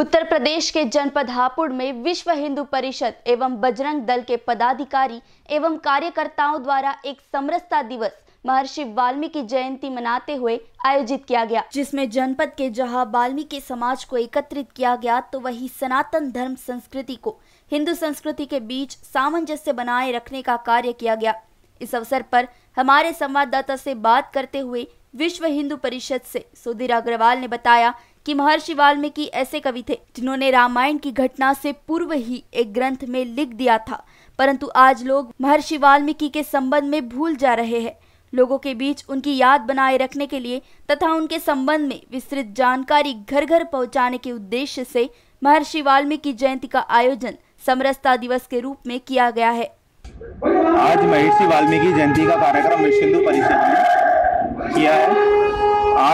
उत्तर प्रदेश के जनपद हापुड़ में विश्व हिंदू परिषद एवं बजरंग दल के पदाधिकारी एवं कार्यकर्ताओं द्वारा एक समरसता दिवस महर्षि वाल्मीकि जयंती मनाते हुए आयोजित किया गया। जिसमें जनपद के जहाँ वाल्मीकि समाज को एकत्रित किया गया तो वही सनातन धर्म संस्कृति को हिंदू संस्कृति के बीच सामंजस्य बनाए रखने का कार्य किया गया। इस अवसर पर हमारे संवाददाता से बात करते हुए विश्व हिंदू परिषद से सुधीर अग्रवाल ने बताया कि महर्षि वाल्मीकि ऐसे कवि थे जिन्होंने रामायण की घटना से पूर्व ही एक ग्रंथ में लिख दिया था। परंतु आज लोग महर्षि वाल्मीकि के संबंध में भूल जा रहे हैं। लोगों के बीच उनकी याद बनाए रखने के लिए तथा उनके संबंध में विस्तृत जानकारी घर घर पहुँचाने के उद्देश्य से महर्षि वाल्मीकि जयंती का आयोजन समरसता दिवस के रूप में किया गया है। आज महर्षि वाल्मीकि जयंती का कार्यक्रम विश्व हिंदू परिषद ने किया है।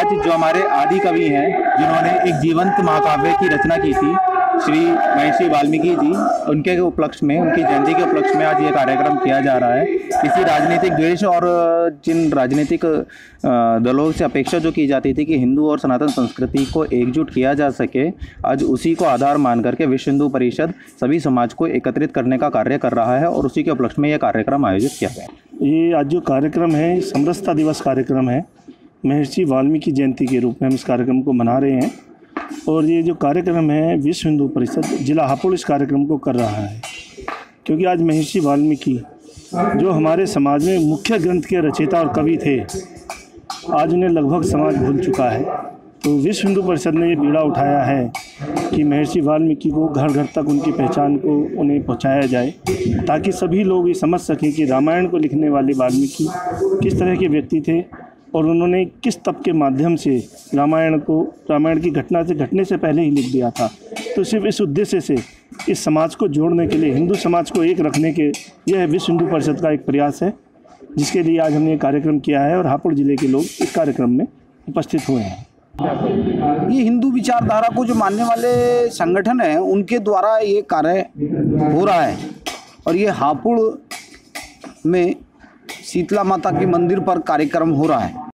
आज जो हमारे आदि कवि हैं, जिन्होंने एक जीवंत महाकाव्य की रचना की थी, श्री महर्षि वाल्मीकि जी, उनके उपलक्ष्य में, उनकी जयंती के उपलक्ष्य में आज ये कार्यक्रम किया जा रहा है। किसी राजनीतिक द्वेष और जिन राजनीतिक दलों से अपेक्षा जो की जाती थी कि हिंदू और सनातन संस्कृति को एकजुट किया जा सके, आज उसी को आधार मान करके विश्व हिंदू परिषद सभी समाज को एकत्रित करने का कार्य कर रहा है और उसी के उपलक्ष्य में यह कार्यक्रम आयोजित किया गया ये आज जो कार्यक्रम है, समरसता दिवस कार्यक्रम है महर्षि वाल्मीकि जयंती के रूप में हम इस कार्यक्रम को मना रहे हैं और ये जो कार्यक्रम है, विश्व हिंदू परिषद जिला हापुड़ इस कार्यक्रम को कर रहा है। क्योंकि आज महर्षि वाल्मीकि जो हमारे समाज में मुख्य ग्रंथ के रचयिता और कवि थे, आज उन्हें लगभग समाज भूल चुका है। तो विश्व हिंदू परिषद ने ये बीड़ा उठाया है कि महर्षि वाल्मीकि को घर घर तक उनकी पहचान को उन्हें पहुँचाया जाए, ताकि सभी लोग ये समझ सकें कि रामायण को लिखने वाले वाल्मीकि किस तरह के व्यक्ति थे और उन्होंने किस तप के माध्यम से रामायण को, रामायण की घटना से घटने से पहले ही लिख दिया था? तो सिर्फ़ इस उद्देश्य से, इस समाज को जोड़ने के लिए, हिंदू समाज को एक रखने के, यह विश्व हिंदू परिषद का एक प्रयास है, जिसके लिए आज हमने ये कार्यक्रम किया है और हापुड़ ज़िले के लोग इस कार्यक्रम में उपस्थित हुए हैं। ये हिंदू विचारधारा को जो मानने वाले संगठन हैं, उनके द्वारा ये कार्य हो रहा है। और ये हापुड़ में शीतला माता के मंदिर पर कार्यक्रम हो रहा है।